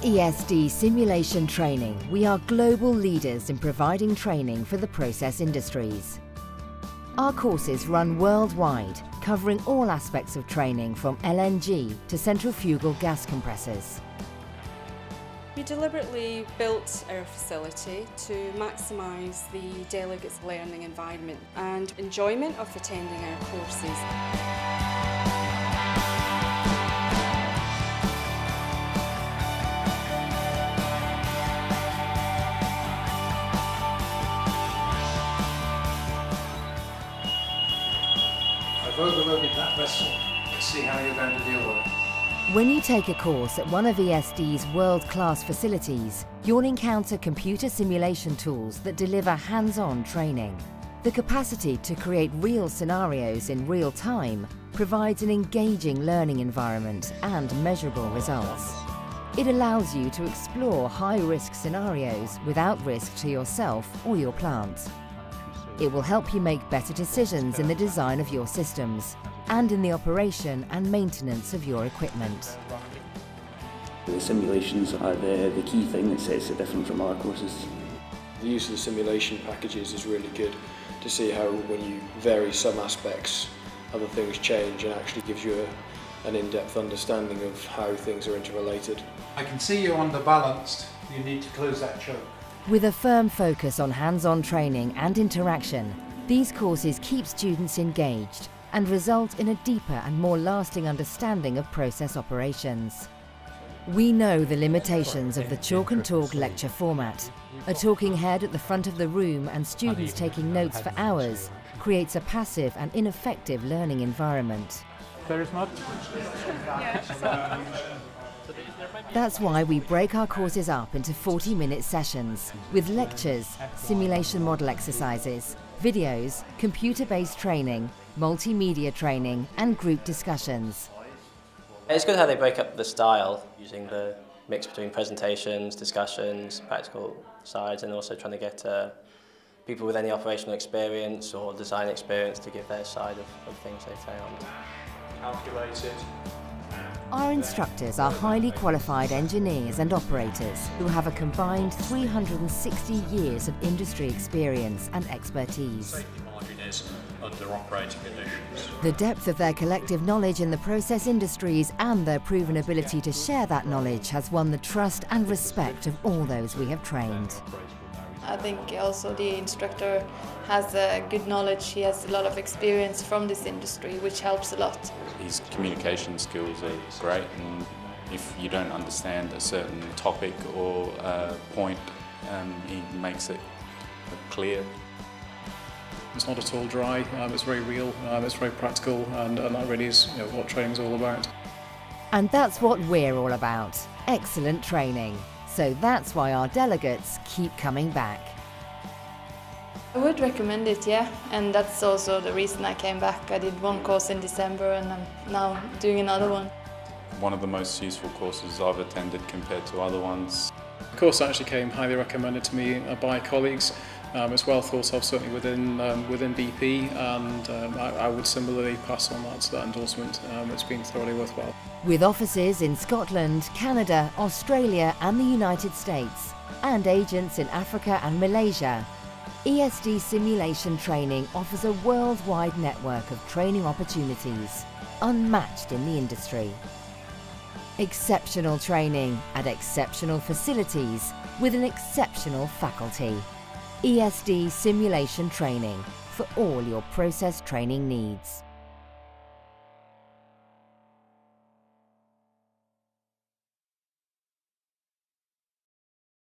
ESD Simulation Training, we are global leaders in providing training for the process industries. Our courses run worldwide, covering all aspects of training from LNG to centrifugal gas compressors. We deliberately built our facility to maximise the delegates' learning environment and enjoyment of attending our courses. That vessel. Let's see how you're going to deal with it. When you take a course at one of ESD's world-class facilities, you'll encounter computer simulation tools that deliver hands-on training. The capacity to create real scenarios in real time provides an engaging learning environment and measurable results. It allows you to explore high-risk scenarios without risk to yourself or your plant. It will help you make better decisions in the design of your systems and in the operation and maintenance of your equipment. The simulations are the, the key thing that sets it different from other courses. The use of the simulation packages is really good to see how when you vary some aspects, other things change and actually gives you a, an in-depth understanding of how things are interrelated. I can see you're underbalanced. You need to close that choke. With a firm focus on hands-on training and interaction, these courses keep students engaged and result in a deeper and more lasting understanding of process operations. We know the limitations of the chalk and talk lecture format. A talking head at the front of the room and students taking notes for hours creates a passive and ineffective learning environment. There is not? That's why we break our courses up into 40 minute sessions with lectures, simulation model exercises, videos, computer based training, multimedia training, and group discussions. It's good how they break up the style using the mix between presentations, discussions, practical sides, and also trying to get uh, people with any operational experience or design experience to give their side of, of things they found. Calculated. Our instructors are highly qualified engineers and operators who have a combined 360 years of industry experience and expertise. Safety margin is under operating conditions. The depth of their collective knowledge in the process industries and their proven ability to share that knowledge has won the trust and respect of all those we have trained. I think also the instructor has a good knowledge, he has a lot of experience from this industry, which helps a lot. His communication skills are great and if you don't understand a certain topic or uh, point, um, he makes it clear. It's not at all dry, um, it's very real, um, it's very practical and, and that really is you know, what training's all about. And that's what we're all about, excellent training. So that's why our delegates keep coming back. I would recommend it, yeah, and that's also the reason I came back. I did one course in December and I'm now doing another one. One of the most useful courses I've attended compared to other ones. The course actually came highly recommended to me uh, by colleagues. Um, it's well thought of certainly within um, within BP and um, I, I, would similarly pass on that, that endorsement. Um, it's been thoroughly worthwhile. With offices in Scotland, Canada, Australia and the United States and agents in Africa and Malaysia, ESD Simulation Training offers a worldwide network of training opportunities unmatched in the industry. Exceptional training at exceptional facilities with an exceptional faculty. ESD simulation training for all your process training needs.